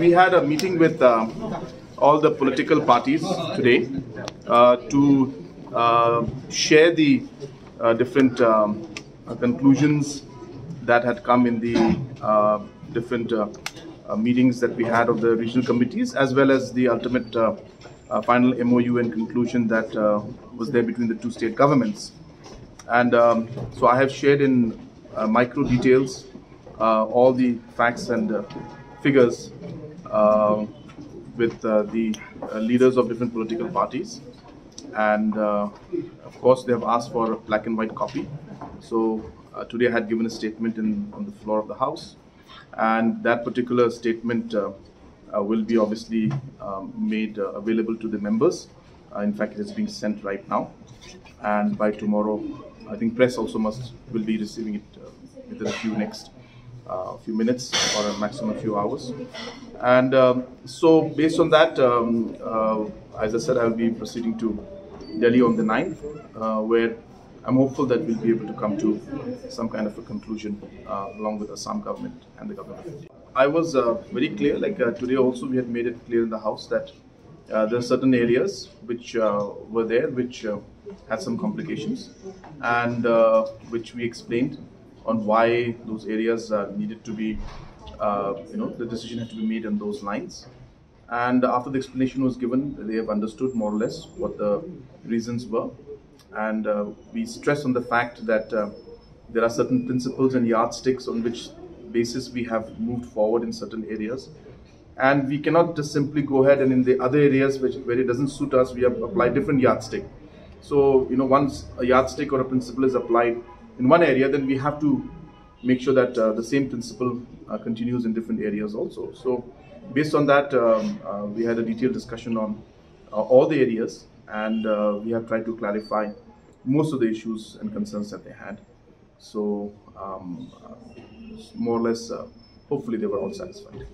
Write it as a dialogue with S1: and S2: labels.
S1: we had a meeting with uh, all the political parties today uh, to uh, share the uh, different um, conclusions that had come in the uh, different uh, uh, meetings that we had of the regional committees, as well as the ultimate final MOU and conclusion that was there between the two state governments. And um, so I have shared in micro details all the facts and figures uh, with uh, the uh, leaders of different political parties. And uh, of course, they have asked for a black and white copy. So uh, today I had given a statement in, on the floor of the House. And that particular statement will be obviously um, made available to the members. In fact, it is being sent right now. And by tomorrow, I think press also must will be receiving it within a few next uh, few minutes or a maximum a few hours. And um, so, based on that, um, uh, as I said, I will be proceeding to Delhi on the 9th, uh, where I'm hopeful that we'll be able to come to some kind of a conclusion along with Assam government and the government of India. I was very clear, like today also we had made it clear in the House that uh, there are certain areas which uh, were there which uh, had some complications and which we explained on why those areas needed to be, uh, you know, the decision had to be made on those lines. And after the explanation was given, they have understood more or less what the reasons were. And uh, we stress on the fact that uh, there are certain principles and yardsticks on which basis we have moved forward in certain areas. And we cannot just simply go ahead and in the other areas which, where it doesn't suit us, we have applied different yardstick. So, you know, once a yardstick or a principle is applied in one area, then we have to make sure that uh, the same principle uh, continues in different areas also. So, based on that, um, uh, we had a detailed discussion on all the areas, and we have tried to clarify most of the issues and concerns that they had. So, um, more or less, hopefully, they were all satisfied.